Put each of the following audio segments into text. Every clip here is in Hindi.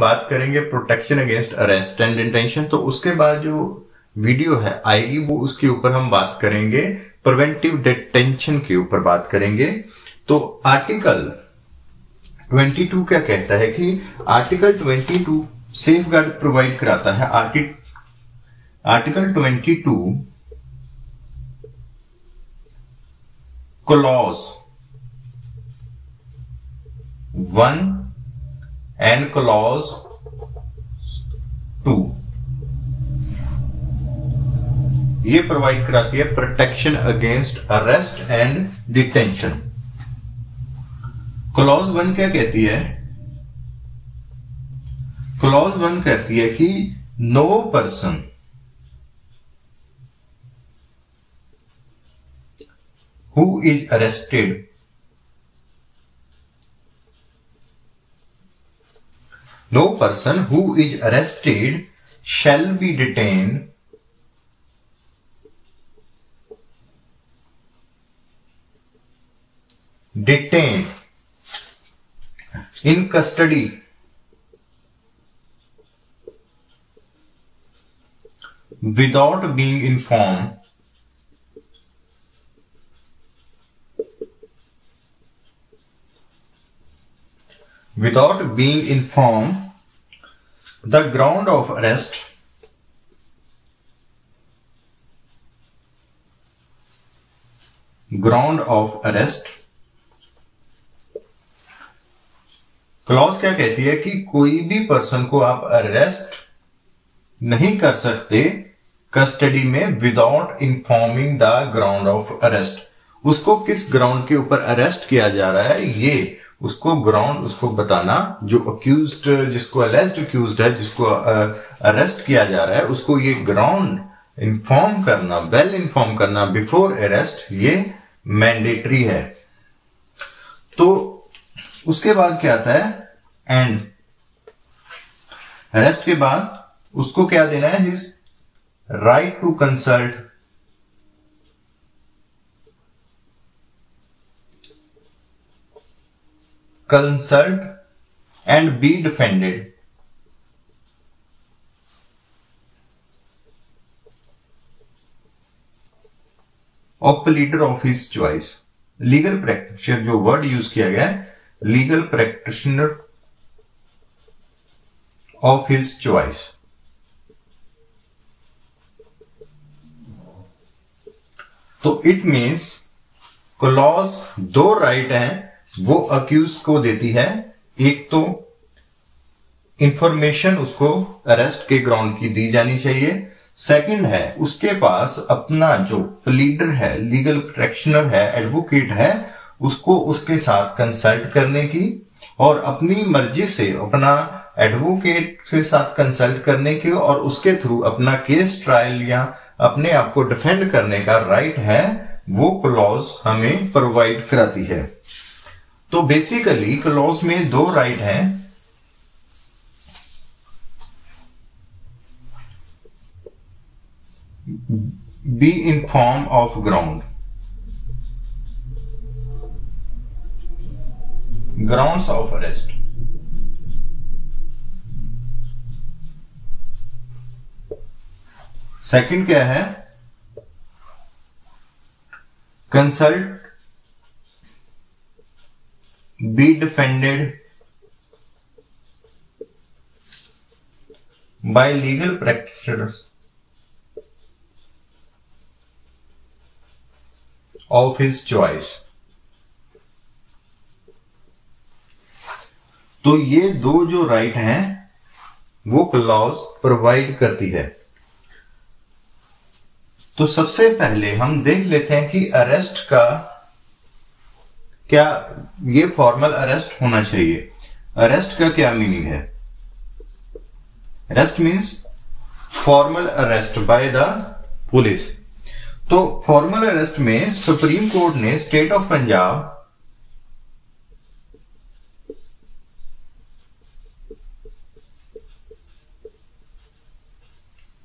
बात करेंगे protection against arrest and intention तो उसके बाद जो वीडियो है आएगी, वो उसके ऊपर हम बात करेंगे प्रिवेंटिव डिटेंशन के ऊपर बात करेंगे। तो आर्टिकल 22 क्या कहता है कि आर्टिकल 22 सेफ़ गार्ड प्रोवाइड कराता है। Article 22 clause one and clause two ये प्रोवाइड कराती है protection against arrest and detention clause one क्या कहती है? क्लॉज वन कहती है कि no person who is arrested No person who is arrested shall be detained. Detained. In custody. Without being informed. Without being informed, the ground of arrest ground of arrest clause क्या कहती है कि कोई भी पर्सन को आप अरेस्ट नहीं कर सकते कस्टडी में without informing the ground of arrest उसको किस ग्राउंड के ऊपर अरेस्ट किया जा रहा है? ये उसको ग्राउंड उसको बताना, जो अक्यूज जिसको अलेस्ड अक्यूज है, जिसको अरेस्ट किया जा रहा है, उसको ये ग्राउंड इन्फॉर्म करना वेल इन्फॉर्म करना बिफोर अरेस्ट ये मैंडेटरी है। तो उसके बाद क्या आता है? एंड अरेस्ट के बाद उसको क्या देना है? His right to consult consult and be defended of leader of his choice legal practitioner जो वर्ड यूज़ किया गया है legal practitioner of his choice तो इट मीन्स क्लॉज दो राइट हैं वो अक्यूज को देती है, एक तो इंफॉर्मेशन उसको अरेस्ट के ग्राउंड की दी जानी चाहिए। सेकंड है, उसके पास अपना जो प्लीडर है लीगल प्रैक्शनर है एडवोकेट है, उसको उसके साथ कंसल्ट करने की और अपनी मर्ज़ी से अपना एडवोकेट के साथ कंसल्ट करने की और उसके थ्रू अपना केस ट्रायल या अपने आप को डिफेंड करने का राइट है, वो क्लॉज हमें प्रोवाइड कराती है। तो बेसिकली क्लॉज में दो राइट हैं। Be inform of ground grounds of arrest. Second क्या है? Consult be defended by legal practitioners of his choice. तो ये दो जो राइट हैं, वो क्लॉज प्रोवाइड करती है तो सबसे पहले हम देख लेते हैं कि अरेस्ट का क्या ये फॉर्मल अरेस्ट होना चाहिए? अरेस्ट का क्या मीनिंग है? Arrest means formal arrest by the police तो फॉर्मल अरेस्ट में सुप्रीम कोर्ट ने state of Punjab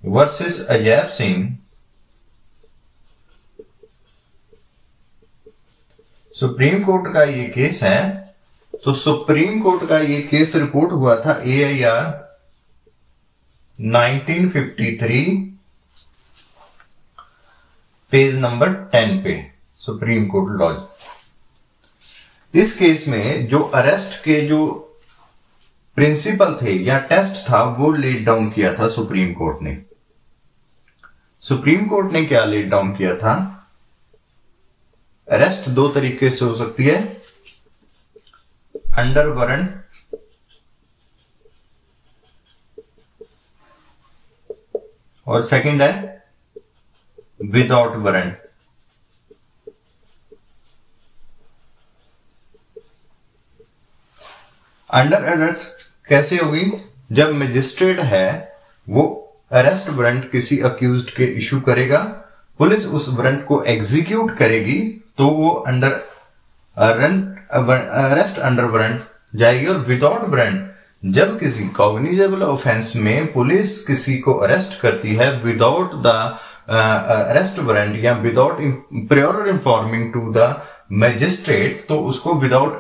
versus Ajaib Singh supreme court का ये केस है तो सुप्रीम कोर्ट का ये केस रिपोर्ट हुआ था A I R 1953 page number 10 पे, सुप्रीम कोर्ट लॉज इस केस में जो अरेस्ट के जो प्रिंसिपल थे या टेस्ट था, वो लेट डाउन किया था सुप्रीम कोर्ट ने। सुप्रीम कोर्ट ने क्या लेट डाउन किया था? अरेस्ट दो तरीके से हो सकती है। अंडर वारंट और सेकंड है विदाउट वारंट अंडर अरेस्ट कैसे होगी? जब मजिस्ट्रेट है, वो अरेस्ट वारंट किसी अक्यूज के इशू करेगा, पुलिस उस वारंट को एग्जीक्यूट करेगी तो वो अंडर अरेस्ट अंडर वारंट जाएगी और विदाउट वारंट जब किसी कॉग्निजेबल ऑफेंस में पुलिस किसी को अरेस्ट करती है विदाउट द अरेस्ट वारंट या without prior informing to the magistrate तो उसको विदाउट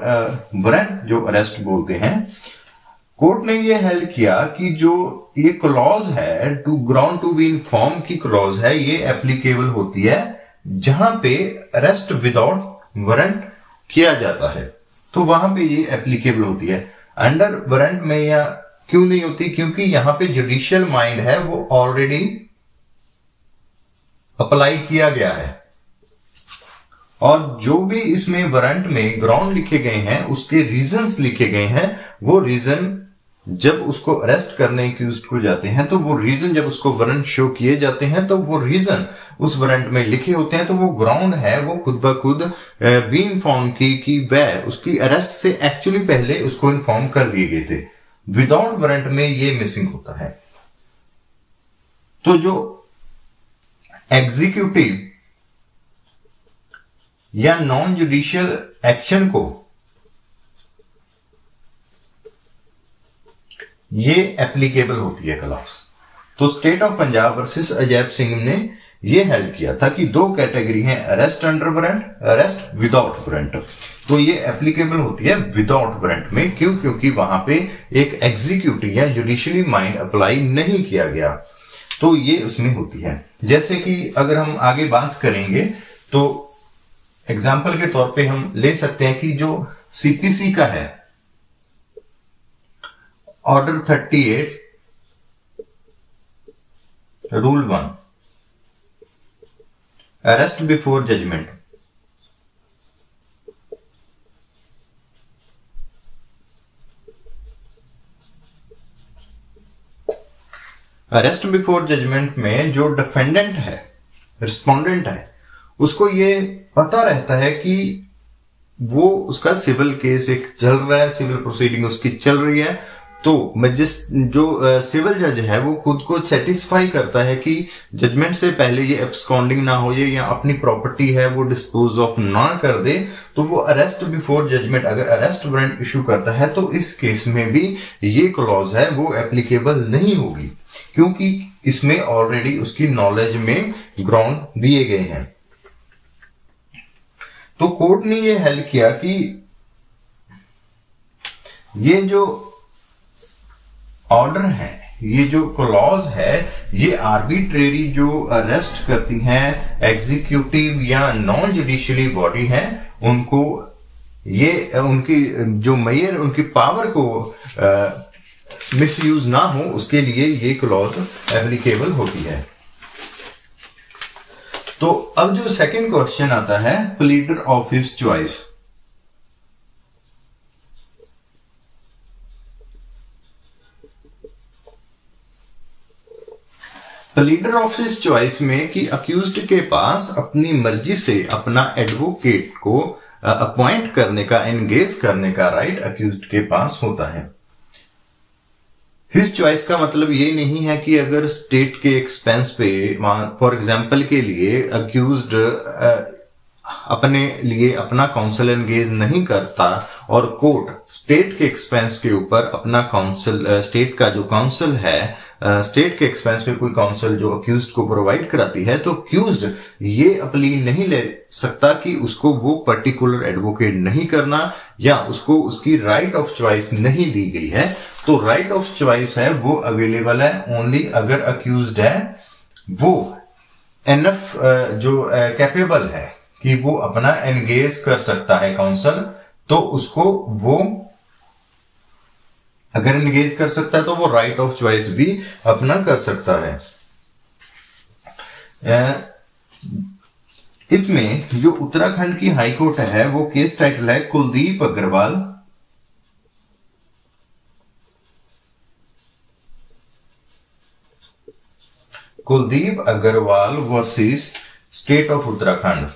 वारंट जो अरेस्ट बोलते हैं, कोर्ट ने यह हेल्ड किया कि जो ये क्लॉज है to ground to be inform की क्लॉज है, ये एप्लीकेबल होती है जहाँ पे अरेस्ट विदाउट वारंट किया जाता है। तो वहाँ पे ये एप्लीकेबल होती है। अंडर वारंट में या क्यों नहीं होती? क्योंकि यहाँ पे जुडिशियल माइंड है, वो ऑलरेडी अप्लाई किया गया है। और जो भी इसमें वारंट में ग्राउंड लिखे गए हैं, उसके रीजंस लिखे गए हैं, वो रीजन जब उसको अरेस्ट करने की को जाते हैं तो वो रीजन जब उसको वारंट शो किए जाते हैं तो वो रीजन उस वारंट में लिखे होते हैं तो वो ग्राउंड है, वो खुद ब खुद बी इन्फॉर्म की, कि वह उसकी अरेस्ट से एक्चुअली पहले उसको इन्फॉर्म कर दिए गए थे। विदाउट वारंट में ये मिसिंग होता है। तो जो एग्जीक्यूटिव या नॉन जुडिशियल एक्शन को ये एप्लीकेबल होती है क्लास तो state of Punjab versus Ajaib Singh ने ये हेल्प किया था कि दो कैटेगरी हैं arrest under warrant arrest without warrant तो ये एप्लीकेबल होती है विदाउट वारंट में, क्यों? क्योंकि वहाँ पे एक एग्जीक्यूटिव या जुडिशियली माइंड अप्लाई नहीं किया गया। तो ये उसमें होती है। जैसे कि अगर हम आगे बात करेंगे तो एग्ज़ाम्पल के तौर पे हम ले सकते हैं कि जो सीपीसी का है order thirty eight rule one arrest before judgment arrest before judgment में जो डिफेंडेंट है रिस्पोंडेंट है, उसको ये पता रहता है कि वो उसका सिविल केस एक चल रहा है सिविल प्रोसीडिंग उसकी चल रही है तो मजिस्ट, जो सिविल जज है, वो खुद को सेटिस्फाई करता है कि जजमेंट से पहले ये एब्सकॉन्डिंग ना हो जाए या अपनी प्रॉपर्टी है, वो डिस्पोज ऑफ़ ना कर दे तो वो अरेस्ट बिफोर जजमेंट अगर अरेस्ट वारंट इशू करता है तो इस केस में भी ये क्लॉज है, वो एप्लीकेबल नहीं होगी। क्योंकि इसमें ऑलरेडी उसकी नॉलेज में ग्राउंड दिए गए हैं। तो कोर्ट ने ये हेल्प किया कि ये जो ऑर्डर है. ये जो क्लॉज है, ये आर्बिट्रेरी जो अरेस्ट करती हैं एग्जीक्यूटिव या नॉन जुडिशियली बॉडी है, उनको ये, उनकी, जो मेयर उनकी पावर को मिस यूज़ ना हो, उसके लिए ये क्लॉज एप्लीकेबल होती है. तो अब जो सेकंड क्वेश्चन आता है pleader of his choice leader of his choice में कि अक्यूज के पास अपनी मर्ज़ी से अपना एडवोकेट को अपॉइंट करने का एंगेज करने का राइट right, अक्यूज के पास होता है। हिज चॉइस का मतलब ये नहीं है कि अगर स्टेट के एक्सपेंस पे फॉर एग्ज़ाम्पल के लिए अक्यूज्ड अपने लिए अपना काउंसिल एंगेज नहीं करता और कोर्ट स्टेट के एक्सपेंस के ऊपर अपना काउंसिल स्टेट का जो काउंसिल है स्टेट के एक्सपेंस पे कोई काउंसिल जो अक्यूज को प्रोवाइड कराती है तो अक्यूज ये अपली नहीं ले सकता कि उसको वो पर्टिकुलर एडवोकेट नहीं करना या उसको उसकी राइट ऑफ़ चॉइस नहीं दी गई है। तो राइट ऑफ़ चॉइस है, वो अवेलेबल है ओनली अगर अक्यूज है, वो एनफ जो कैपेबल है। कि वो अपना एंगेज कर सकता है काउंसिल तो उसको वो अगर एंगेज कर सकता है तो वो राइट ऑफ़ चॉइस भी अपना कर सकता है। इसमें जो उत्तराखंड की हाई कोर्ट है, वो केस टाइटल है Kuldeep Agarwal. Kuldeep Agarwal versus state of Uttarakhand.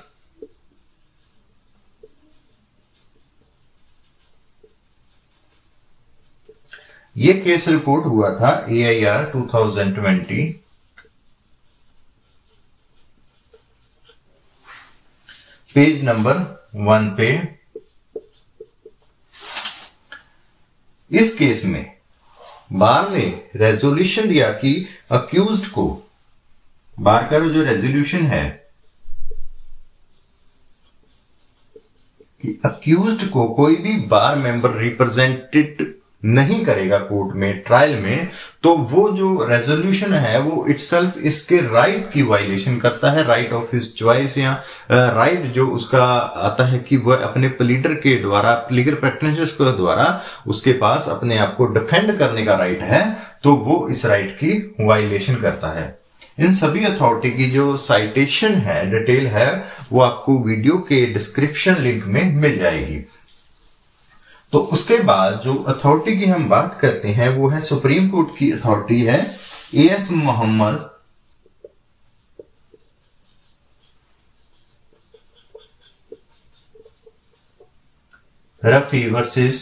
ये केस रिपोर्ट हुआ था A I R two thousand twenty page number one पे। इस केस में बार ने रेजोल्यूशन दिया कि अक्यूज्ड को, बार का जो रेजोल्यूशन है, कि अक्यूज्ड को कोई भी बार मेंबर रिप्रेजेंटेड नहीं करेगा कोर्ट में ट्रायल में तो वो जो रेजोल्यूशन है, वो इटसेल्फ इसके राइट की वायलेशन करता है राइट ऑफ़ हिज चॉइस या राइट जो उसका आता है कि वह अपने प्लीडर के द्वारा लीगल प्रैक्टिस के द्वारा उसके पास अपने आप को डिफेंड करने का राइट है तो वो इस राइट की वायलेशन करता है। इन सभी अथॉरिटी की जो साइटेशन है डिटेल है, वो आपको वीडियो के डिस्क्रिप्शन लिंक में मिल जाएगी। तो उसके बाद जो अथॉरिटी की हम बात करते हैं, वो है सुप्रीम कोर्ट की अथॉरिटी है A S Mohammad Rafi versus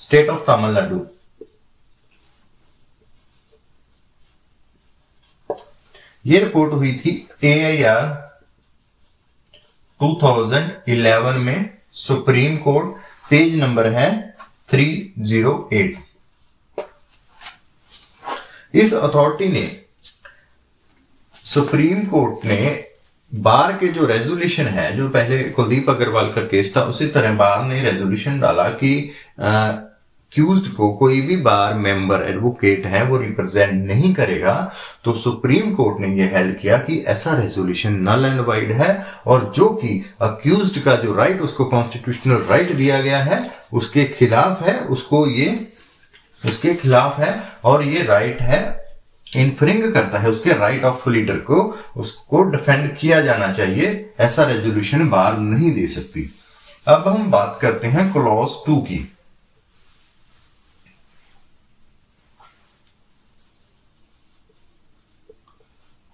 state of Tamil Nadu ये रिपोर्ट हुई थी ए आई आर 2011 में सुप्रीम कोर्ट पेज नंबर है 308 इस अथॉरिटी ने सुप्रीम कोर्ट ने बार के जो रेजोल्यूशन है, जो पहले कुलदीप अग्रवाल का केस था, उसी तरह बार ने रेजोल्यूशन डाला कि अक्यूज को कोई भी बार मेंबर एडवोकेट है, वो रिप्रेजेंट नहीं करेगा तो सुप्रीम कोर्ट ने यह हेल्ड किया कि ऐसा रेजोल्यूशन नल एंड वाइड है, और जो कि अक्यूज का जो राइट उसको कॉन्स्टिट्यूशनल राइट दिया गया है, उसके खिलाफ है, उसको ये, उसके खिलाफ है, और ये राइट है इन्फ्रिंग करता है, उसके राइट ऑफ़ लीडर को, उसको डिफेंड किया जाना चाहिए, ऐसा रेजोल्यूशन बार नहीं दे सकती। अब हम बात करते हैं क्लॉज टू की।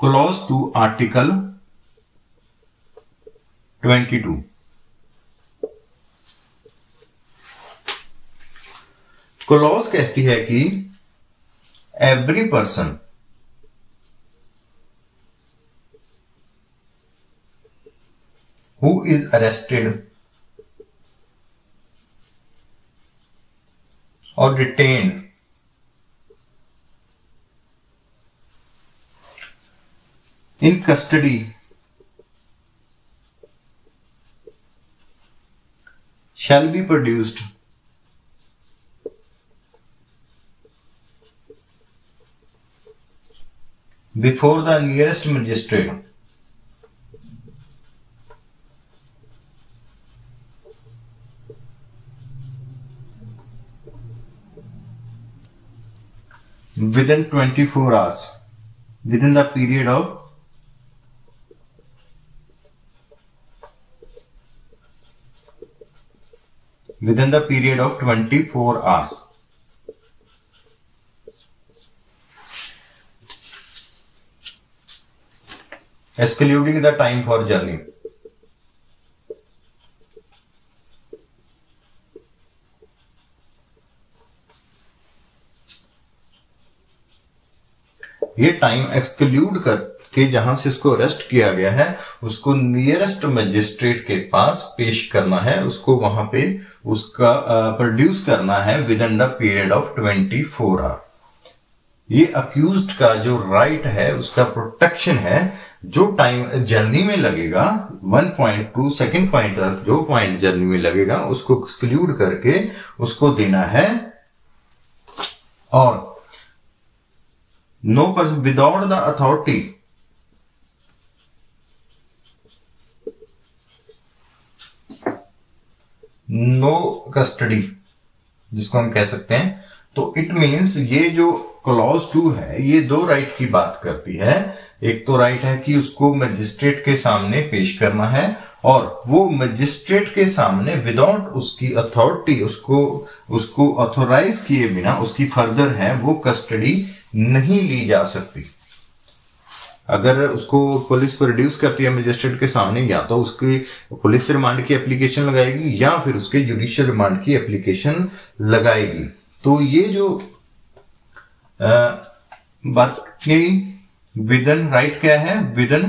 क्लॉज टू आर्टिकल 22 क्लॉज कहती है कि every person who is arrested और detained in custody. Shall be produced. Before the nearest magistrate. Within 24 hours. Within the period of within the period of 24 hours. excluding the time for journey. ये टाइम एक्सक्लूड कर के जहाँ से उसको अरेस्ट किया गया है, उसको नियरेस्ट मजिस्ट्रेट के पास पेश करना है, उसको वहाँ पे उसका प्रोड्यूस करना है within the period of twenty four hour ये अक्यूज का जो राइट है, उसका प्रोटेक्शन है, जो टाइम जर्नी में लगेगा 1.2 सेकेंड पॉइंट जो पॉइंट जर्नी में लगेगा, उसको एक्सक्लूड करके उसको देना है। और नो पर without the authority no custody, जिसको हम कह सकते हैं। तो इट मीन्स ये जो क्लॉज टू है, ये दो राइट की बात करती है। एक तो राइट है कि उसको मजिस्ट्रेट के सामने पेश करना है, और वो मजिस्ट्रेट के सामने विदाउट उसकी अथॉरिटी उसको उसको ऑथोराइज किए बिना, उसकी फर्दर है, वो कस्टडी नहीं ली जा सकती। अगर उसको पुलिस प्रोड्यूस करती है मजिस्ट्रेट के सामने या तो उसकी पुलिस रिमांड की एप्लीकेशन लगाएगी या फिर उसके जुडिशियल रिमांड की एप्लीकेशन लगाएगी। तो ये जो आ, बात की विदन राइट क्या है? Within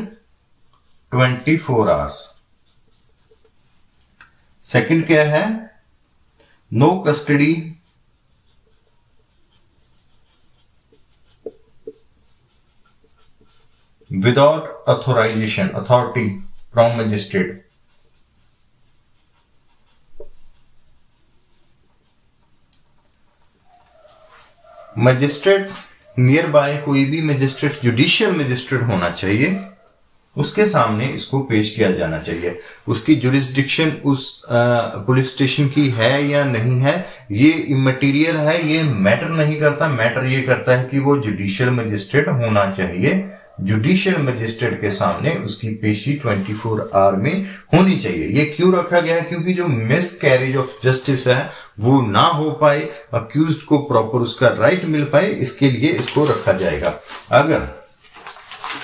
twenty four hours second क्या है? No custody without authorisation authority from magistrate magistrate nearby कोई भी मजिस्ट्रेट जुडिशियल मजिस्ट्रेट होना चाहिए, उसके सामने इसको पेश किया जाना चाहिए। उसकी जुरिस्डिक्शन उस पुलिस स्टेशन की है या नहीं है, ये इमटीरियल है, ये मैटर नहीं करता। मैटर ये करता है कि वो जुडिशियल मजिस्ट्रेट होना चाहिए। जुडिशियल मजिस्ट्रेट के सामने उसकी पेशी 24 फोर आवर में होनी चाहिए। ये क्यों रखा गया है? क्योंकि जो मिस कैरेज ऑफ़ जस्टिस है, वो ना हो पाए अक्यूज को प्रॉपर उसका राइट मिल पाए, इसके लिए इसको रखा जाएगा। अगर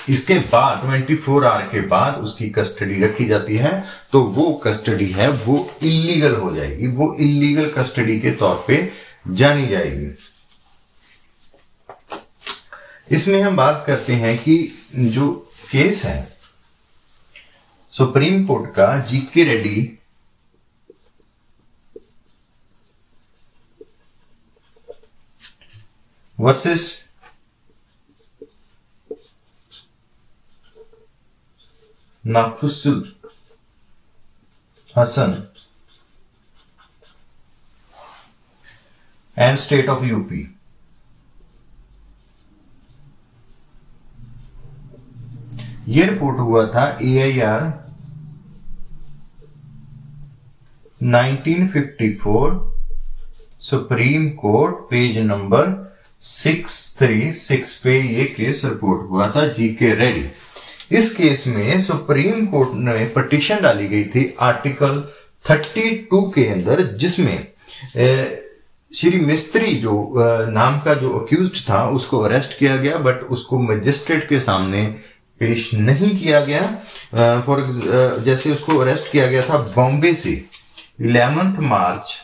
इसके बाद 24 फोर आवर के बाद उसकी कस्टडी रखी जाती है तो वो कस्टडी है, वो इलीगल हो जाएगी। वो इलीगल कस्टडी के तौर पे जानी जाएगी। इसमें हम बात करते हैं कि जो केस है, सुप्रीम कोर्ट का G K Reddy versus Nafisul Hasan and state of UP. ये रिपोर्ट हुआ था A I R 1954 supreme court page number six three six पे ये केस रिपोर्ट हुआ था जी के रेडी इस केस में सुप्रीम कोर्ट ने पटिशन डाली गई थी आर्टिकल 32 के अंदर, जिसमें श्री मिस्त्री जो नाम का जो अक्यूज था, उसको अरेस्ट किया गया बट उसको मजिस्ट्रेट के सामने पेश नहीं किया गया। फॉर uh, जैसे उसको अरेस्ट किया गया था बॉम्बे से। इलेवंथ मार्च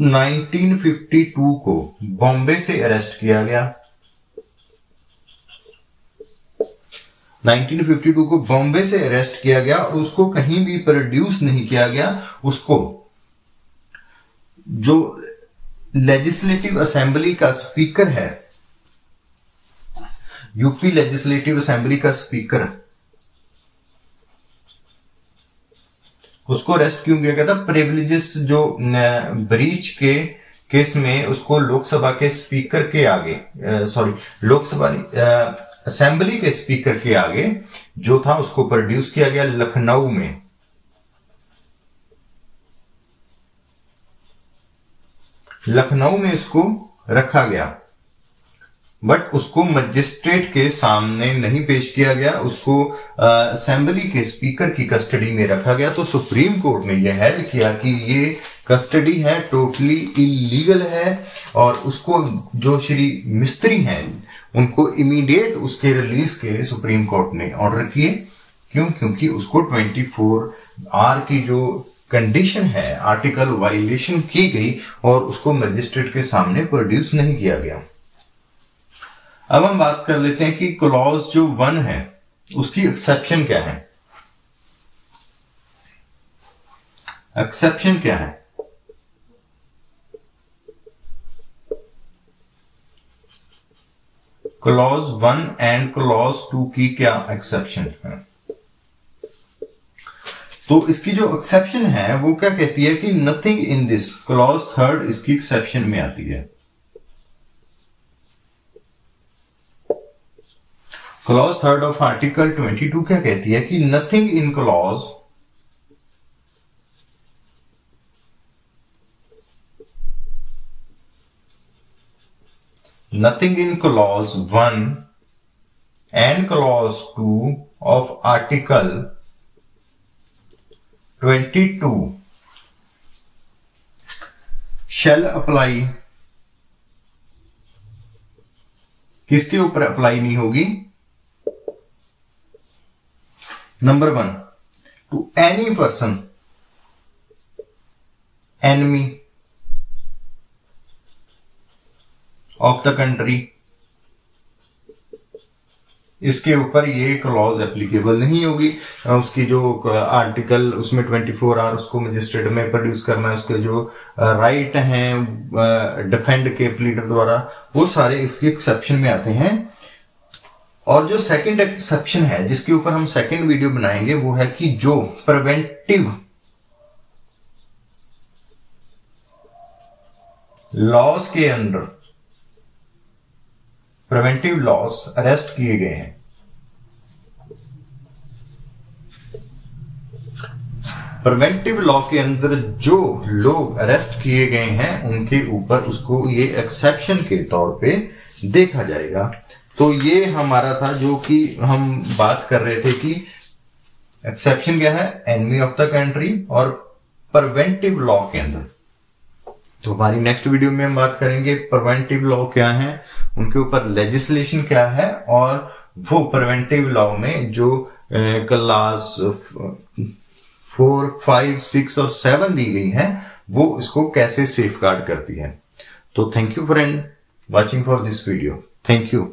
1952 को बॉम्बे से अरेस्ट किया गया। 1952 को बॉम्बे से अरेस्ट किया गया और उसको कहीं भी प्रोड्यूस नहीं किया गया। उसको जो लेजिस्लेटिव असेंबली का स्पीकर है यूपी लेजिस्लेटिव असेंबली का स्पीकर उसको अरेस्ट क्यों किया गया था? प्रिविलेजेस जो ब्रीच के केस में उसको लोकसभा के स्पीकर के आगे सॉरी लोकसभा असेंबली के स्पीकर के आगे जो था उसको प्रोड्यूस किया गया लखनऊ में। लखनऊ में इसको रखा गया। बट उसको मजिस्ट्रेट के सामने नहीं पेश किया गया, उसको असेंबली के स्पीकर की कस्टडी में रखा गया। तो सुप्रीम कोर्ट ने यह हेल्ड किया कि ये कस्टडी है, टोटली इलीगल है और उसको जो श्री मिस्त्री हैं, उनको इमीडिएट उसके रिलीज़ के सुप्रीम कोर्ट ने ऑर्डर किए। क्यों? क्योंकि उसको 24 आर की जो कंडीशन है, आर्टिकल वायलेशन की गई और उसको मजिस्ट्रेट के सामने प्रोड्यूस नहीं किया गया। अब हम बात कर लेते हैं कि क्लॉज जो वन है, उसकी एक्सेप्शन क्या है? एक्सेप्शन क्या है? Clause one and clause two की क्या एक्सेप्शन है? तो इसकी जो एक्सेप्शन है, वो क्या कहती है कि nothing in this clause third इसकी एक्सेप्शन में आती है। क्लॉज थर्ड ऑफ़ आर्टिकल 22 क्या कहती है कि nothing in clause nothing in clause one and clause two of article 22 shall apply किसके ऊपर अप्लाई नहीं होगी? Number one to any person enemy of the country इसके ऊपर ये क्लॉज एप्लीकेबल नहीं होगी। उसकी जो आर्टिकल उसमें 24 फोर आवर उसको मजिस्ट्रेट में प्रोड्यूस करना है, उसके जो राइट हैं डिफेंड के प्लीडर द्वारा, वो सारे इसके एक्सेप्शन में आते हैं। और जो सेकंड एक्सेप्शन है, जिसके ऊपर हम सेकंड वीडियो बनाएँगे, वो है कि जो प्रिवेंटिव लॉस के अंडर प्रिवेंटिव लॉस अरेस्ट किए गए हैं। प्रिवेंटिव लॉ के अंदर जो लोग अरेस्ट किए गए हैं, उनके ऊपर उसको ये एक्सेप्शन के तौर पे देखा जाएगा। तो ये हमारा था जो कि हम बात कर रहे थे कि एक्सेप्शन क्या है? एनमी ऑफ़ द कंट्री और प्रिवेंटिव लॉ के अंदर। तो हमारी नेक्स्ट वीडियो में हम बात करेंगे प्रिवेंटिव लॉ क्या है, उनके ऊपर लेजिस्लेशन क्या है और वो प्रिवेंटिव लॉ में जो क्लास फोर फाइव सिक्स और सेवन दी गई है, वो इसको कैसे सेफ़ करती है। तो thank you friend watching for this video thank you